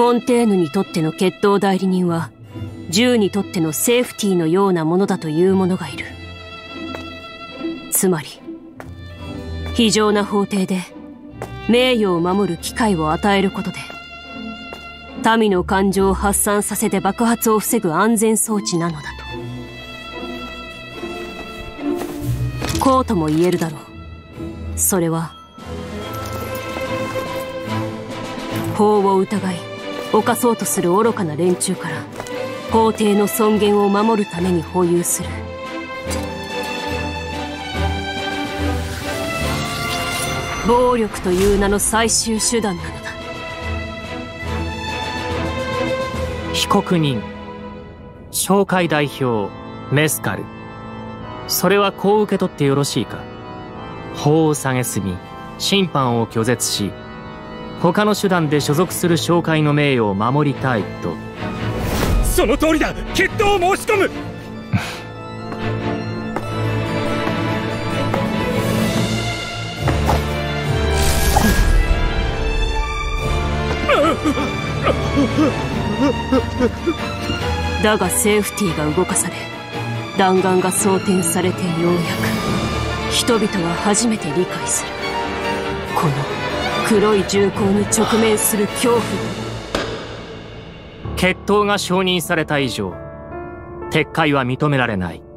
フォンテーヌにとっての決闘代理人は銃にとってのセーフティーのようなものだという者がいる。つまり非常な法廷で名誉を守る機会を与えることで民の感情を発散させて爆発を防ぐ安全装置なのだと。こうとも言えるだろう。それは法を疑い犯そうとする愚かな連中から皇帝の尊厳を守るために保有する。暴力という名の最終手段なのだ。被告人紹介代表メスカル。それはこう受け取ってよろしいか。法を蔑み審判を拒絶し他の手段で所属する紹介の名誉を守りたいと。その通りだ。決闘を申し込む。だがセーフティーが動かされ弾丸が装填されてようやく。人々は初めて理解する。この黒い銃口に直面する恐怖。決闘が承認された以上撤回は認められない。